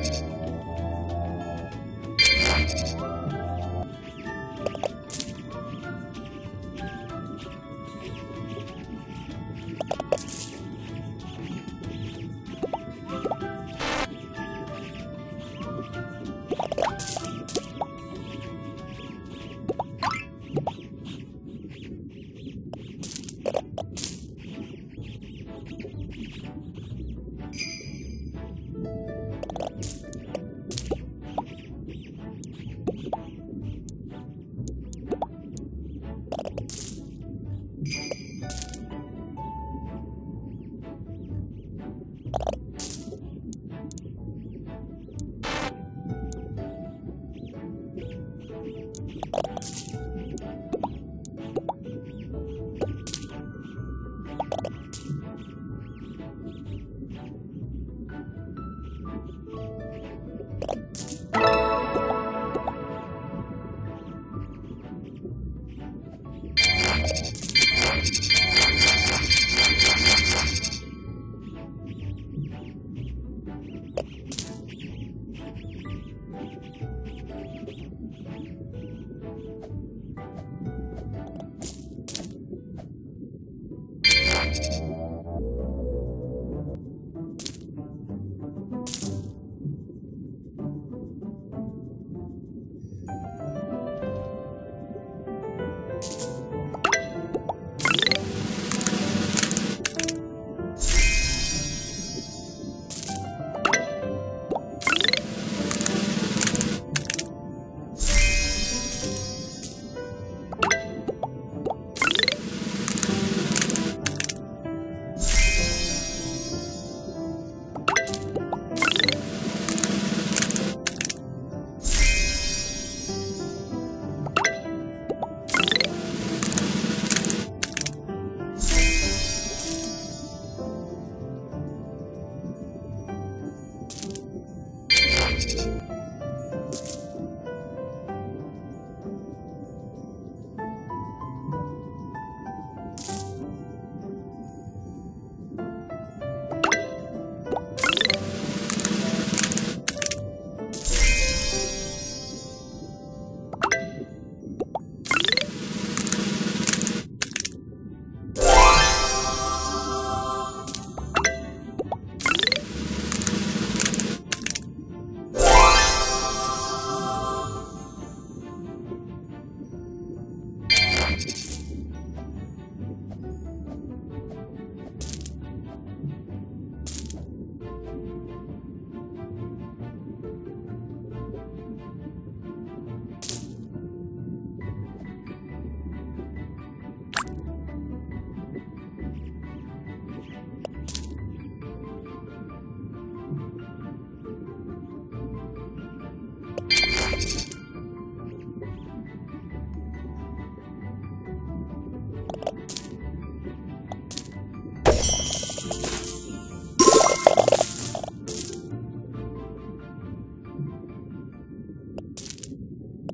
you you